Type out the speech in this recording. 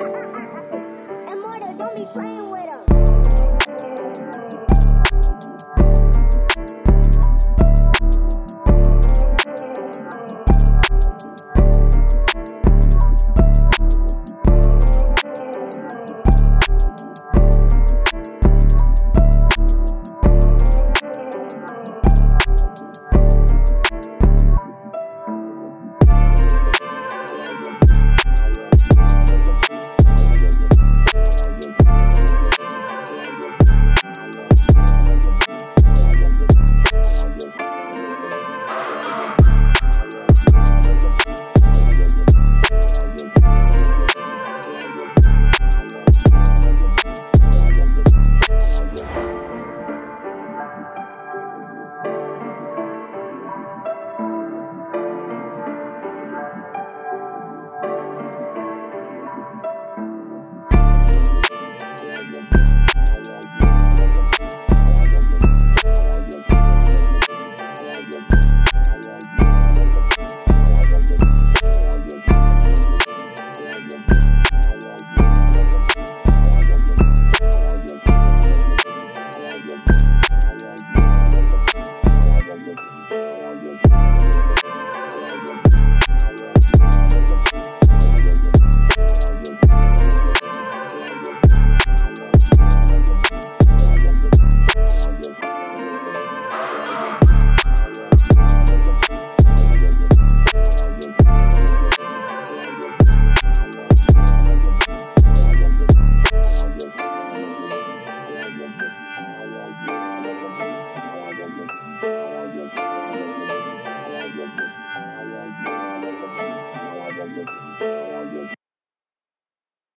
Immortal, don't be playing with